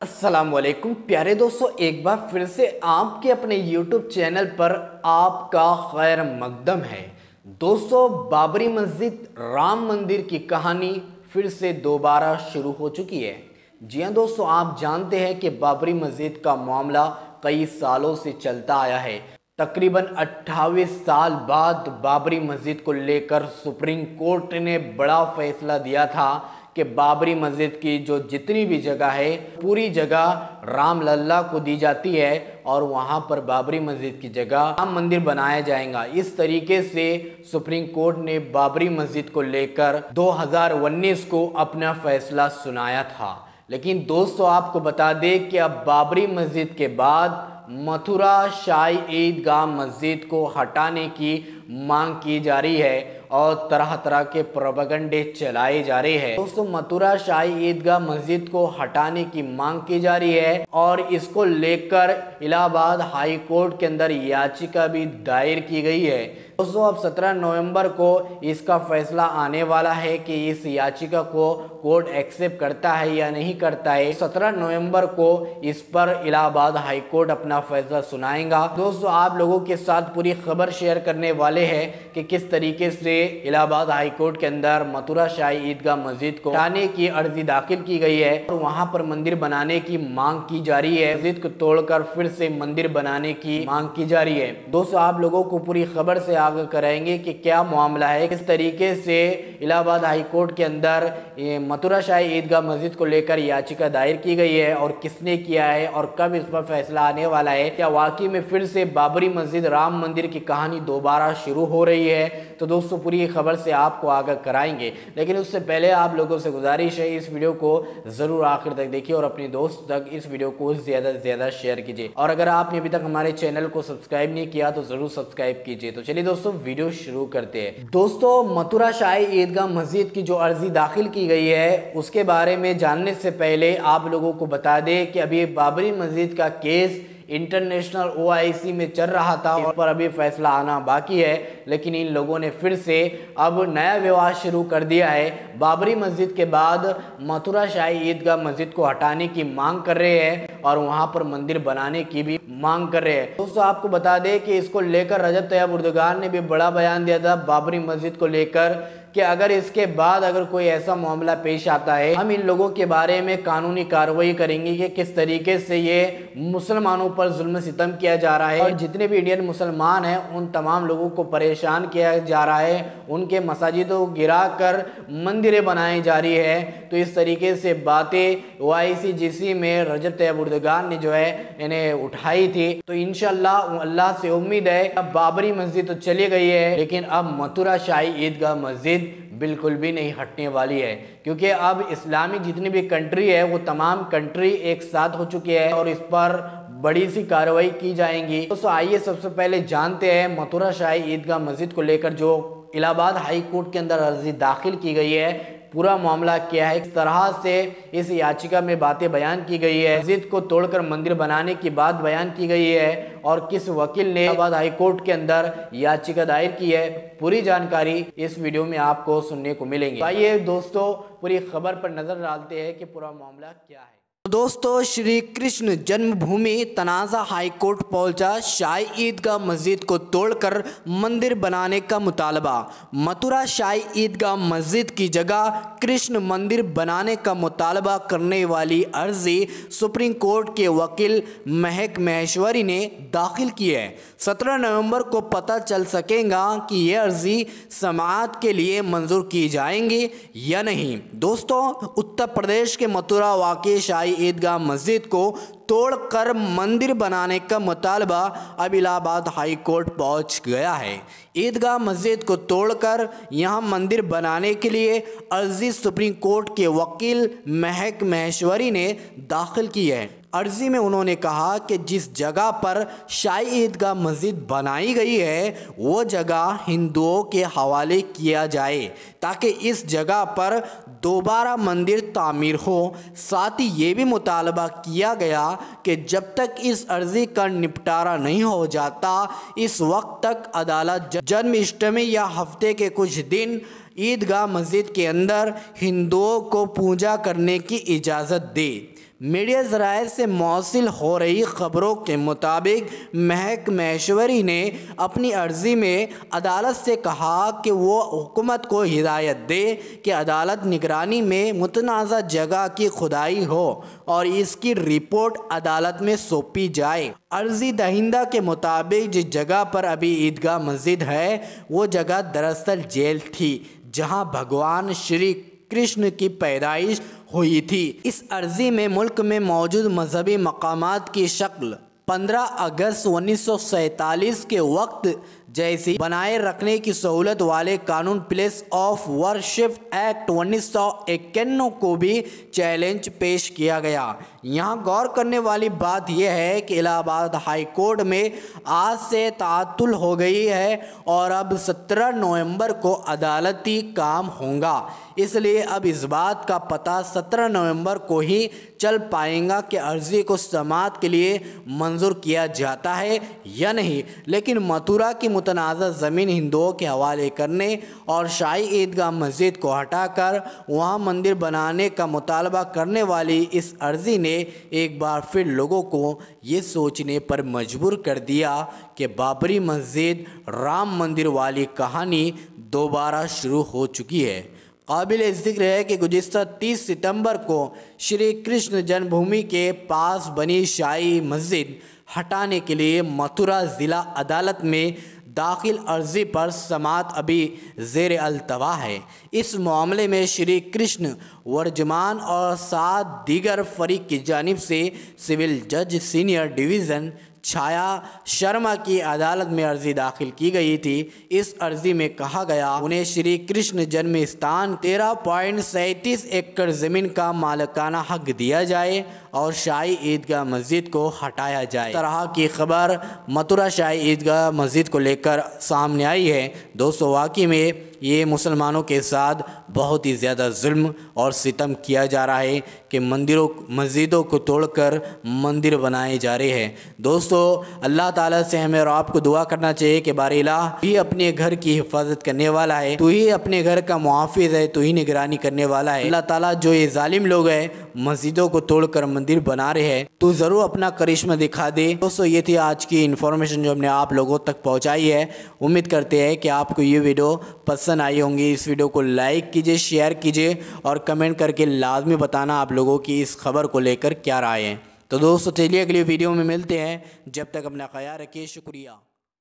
असलकुम प्यारे दोस्तों, एक बार फिर से आपके अपने YouTube चैनल पर आपका खैर मकदम है। दोस्तों, बाबरी मस्जिद राम मंदिर की कहानी फिर से दोबारा शुरू हो चुकी है। जी हाँ दोस्तों, आप जानते हैं कि बाबरी मस्जिद का मामला कई सालों से चलता आया है। तकरीबन 28 साल बाद बाबरी मस्जिद को लेकर सुप्रीम कोर्ट ने बड़ा फैसला दिया था कि बाबरी मस्जिद की जो जितनी भी जगह है, पूरी जगह राम लल्ला को दी जाती है और वहाँ पर बाबरी मस्जिद की जगह राम मंदिर बनाया जाएगा। इस तरीके से सुप्रीम कोर्ट ने बाबरी मस्जिद को लेकर 2019 को अपना फैसला सुनाया था। लेकिन दोस्तों, आपको बता दें कि अब बाबरी मस्जिद के बाद मथुरा शाही ईदगाह मस्जिद को हटाने की मांग की जा रही है। और तरह तरह के प्रोपगंडे चलाए जा रहे हैं। दोस्तों, मथुरा शाही ईदगाह मस्जिद को हटाने की मांग की जा रही है और इसको लेकर इलाहाबाद हाई कोर्ट के अंदर याचिका भी दायर की गई है। दोस्तों अब 17 नवंबर को इसका फैसला आने वाला है कि इस याचिका को कोर्ट एक्सेप्ट करता है या नहीं करता है। 17 नवंबर को इस पर इलाहाबाद हाई कोर्ट अपना फैसला सुनाएगा। दोस्तों, आप लोगों के साथ पूरी खबर शेयर करने वाले हैं कि किस तरीके से इलाहाबाद हाई कोर्ट के अंदर मथुरा शाही ईदगाह मस्जिद को हटाने की अर्जी दाखिल की गई है और वहाँ पर मंदिर बनाने की मांग की जा रही है। मस्जिद को तोड़कर फिर से मंदिर बनाने की मांग की जा रही है। दोस्तों, आप लोगों को पूरी खबर से आगे कराएँगे कि क्या मामला है? किस तरीके से इलाहाबाद हाई कोर्ट के अंदर मथुरा शाही ईदगाह मस्जिद को लेकर याचिका दायर की गई है और किसने किया है और कब इस पर फैसला आने वाला है? क्या वाकई में फिर से बाबरी मस्जिद राम मंदिर की कहानी दोबारा शुरू हो रही है? तो दोस्तों, पूरी खबर से आपको आगाह कराएँगे। लेकिन उससे पहले आप लोगों से गुजारिश है, इस वीडियो को ज़रूर आखिर तक देखिए और अपने दोस्त तक इस वीडियो को ज़्यादा से ज़्यादा शेयर कीजिए। और अगर आपने अभी तक हमारे चैनल को सब्सक्राइब नहीं किया तो ज़रूर सब्सक्राइब कीजिए। तो चलिए दोस्तों, वीडियो शुरू करते हैं। दोस्तों, मथुरा शाही ईदगाह मस्जिद की जो अर्जी दाखिल की गई है। उसके बारे में जानने से पहले आप लोगों को बता दें कि अभी बाबरी मस्जिद का केस इंटरनेशनल ओआईसी में चल रहा था इस पर अभी फैसला आना बाकी है। लेकिन इन लोगों ने फिर से अब नया विवाद शुरू कर दिया है। बाबरी मस्जिद के बाद मथुरा शाही ईदगाह मस्जिद को हटाने की मांग कर रहे हैं और वहाँ पर मंदिर बनाने की भी मांग कर रहे हैं। दोस्तों, आपको बता दें कि इसको लेकर रजब तैयब उर्दगान ने भी बड़ा बयान दिया था। बाबरी मस्जिद को लेकर कि अगर इसके बाद अगर कोई ऐसा मामला पेश आता है, हम इन लोगों के बारे में कानूनी कार्रवाई करेंगे कि किस तरीके से ये मुसलमानों पर जुल्म सितम किया जा रहा है और जितने भी इंडियन मुसलमान हैं, उन तमाम लोगों को परेशान किया जा रहा है। उनके मसाजिदों को गिरा कर मंदिरें बनाई जा रही है। तो इस तरीके से बातें वाई सी में रजत तैयब उर्दगान ने जो है, इन्हें उठाई थी। तो इनशाला अल्लाह से उम्मीद है, अब बाबरी मस्जिद तो चली गई है, लेकिन अब मथुरा शाही ईदगाह मस्जिद बिल्कुल भी नहीं हटने वाली है। क्योंकि अब इस्लामी जितनी भी कंट्री है, वो तमाम कंट्री एक साथ हो चुकी है और इस पर बड़ी सी कार्रवाई की जाएँगी। तो आइए सबसे पहले जानते हैं मथुरा शाही ईदगाह मस्जिद को लेकर जो इलाहाबाद हाई कोर्ट के अंदर अर्जी दाखिल की गई है। पूरा मामला क्या है? इस तरह से इस याचिका में बातें बयान की गई है? मस्जिद को तोड़कर मंदिर बनाने की बात बयान की गई है। और किस वकील ने इलाहाबाद हाई कोर्ट के अंदर याचिका दायर की है, पूरी जानकारी इस वीडियो में आपको सुनने को मिलेंगे। आइए दोस्तों, पूरी खबर पर नज़र डालते हैं कि पूरा मामला क्या है। दोस्तों, श्री कृष्ण जन्मभूमि, तनाज़ा हाई कोर्ट पहुँचा। शाही ईदगाह मस्जिद को तोड़कर मंदिर बनाने का मुतालबा। मथुरा शाही ईदगाह मस्जिद की जगह कृष्ण मंदिर बनाने का मुतालबा करने वाली अर्जी सुप्रीम कोर्ट के वकील महक महेश्वरी ने दाखिल की है। सत्रह नवंबर को पता चल सकेगा कि यह अर्जी समात के लिए मंजूर की जाएँगी या नहीं। दोस्तों, उत्तर प्रदेश के मथुरा वाक़ शाही ईदगाह मस्जिद को तोड़कर मंदिर बनाने का मुतालबा अब इलाहाबाद हाई कोर्ट पहुँच गया है। ईदगाह मस्जिद को तोड़कर यहाँ मंदिर बनाने के लिए अर्जी सुप्रीम कोर्ट के वकील महक महेश्वरी ने दाखिल की है। अर्जी में उन्होंने कहा कि जिस जगह पर शाही ईदगाह मस्जिद बनाई गई है, वो जगह हिंदुओं के हवाले किया जाए, ताकि इस जगह पर दोबारा मंदिर तामीर हो। साथ ही ये भी मुतालबा किया गया कि जब तक इस अर्जी का निपटारा नहीं हो जाता, इस वक्त तक अदालत जन्माष्टमी या हफ़्ते के कुछ दिन ईदगाह मस्जिद के अंदर हिंदुओं को पूजा करने की इजाज़त दे। मीडिया जराए से मौसिल हो रही खबरों के मुताबिक महक महेश्वरी ने अपनी अर्जी में अदालत से कहा कि वो हुकूमत को हिदायत दे कि अदालत निगरानी में मुतनाज़ जगह की खुदाई हो और इसकी रिपोर्ट अदालत में सौंपी जाए। अर्जी दहिंदा के मुताबिक जिस जगह पर अभी ईदगाह मस्जिद है, वो जगह दरअसल जेल थी, जहाँ भगवान श्री कृष्ण की पैदाइश हुई थी। इस अर्जी में मुल्क में मौजूद मजहबी मकाम की शक्ल 15 अगस्त उन्नीस के वक्त जैसी बनाए रखने की सहूलत वाले कानून प्लेस ऑफ़ वर्शिप एक्ट उन्नीस को भी चैलेंज पेश किया गया। यहाँ गौर करने वाली बात यह है कि इलाहाबाद हाई कोर्ट में आज से तातुल हो गई है और अब 17 नवंबर को अदालती काम होगा। इसलिए अब इस बात का पता 17 नवंबर को ही चल पाएगा कि अर्जी को समात के लिए मंजूर किया जाता है या नहीं। लेकिन मथुरा की मुतनाज़ ज़मीन हिंदुओं के हवाले करने और शाही ईदगाह मस्जिद को हटाकर वहाँ मंदिर बनाने का मुतालबा करने वाली इस अर्ज़ी ने एक बार फिर लोगों को ये सोचने पर मजबूर कर दिया कि बाबरी मस्जिद राम मंदिर वाली कहानी दोबारा शुरू हो चुकी है। काबिल ज़िक्र है कि गुज्त 30 सितंबर को श्री कृष्ण जन्मभूमि के पास बनी शाही मस्जिद हटाने के लिए मथुरा ज़िला अदालत में दाखिल अर्जी पर समात अभी जेर अलतवा है। इस मामले में श्री कृष्ण वर्जमान और सात दीगर फरीक की जानब से सिविल जज सीनियर डिवीज़न छाया शर्मा की अदालत में अर्जी दाखिल की गई थी। इस अर्जी में कहा गया, उन्हें श्री कृष्ण जन्म स्थान तेरह पॉइंट सैंतीस एकड़ ज़मीन का मालकाना हक दिया जाए और शाही ईदगाह मस्जिद को हटाया जाए। तरह की खबर मथुरा शाही ईदगाह मस्जिद को लेकर सामने आई है। दोस्तों, वाकई में ये मुसलमानों के साथ बहुत ही ज़्यादा जुल्म और सितम किया जा रहा है कि मंदिरों, मस्जिदों को तोड़कर मंदिर बनाए जा रहे हैं। दोस्तों, अल्लाह ताला से हमें और आपको दुआ करना चाहिए कि बारीला ही अपने घर की हिफाजत करने वाला है, तू ही अपने घर का मुहाफ़ है तो ही निगरानी करने वाला है। अल्लाह ताला जो ये जालिम लोग हैं, मस्जिदों को तोड़कर मंदिर बना रहे हैं तो ज़रूर अपना करिश्मा दिखा दे। दोस्तों, ये थी आज की इन्फॉर्मेशन जो हमने आप लोगों तक पहुँचाई है। उम्मीद करते हैं कि आपको ये वीडियो पसंद आई होंगी, इस वीडियो को लाइक कीजिए शेयर कीजिए और कमेंट करके लाजमी बताना आप लोगों की इस खबर को लेकर क्या राय है। तो दोस्तों, चलिए अगली वीडियो में मिलते हैं। जब तक अपना ख्याल रखिए, शुक्रिया।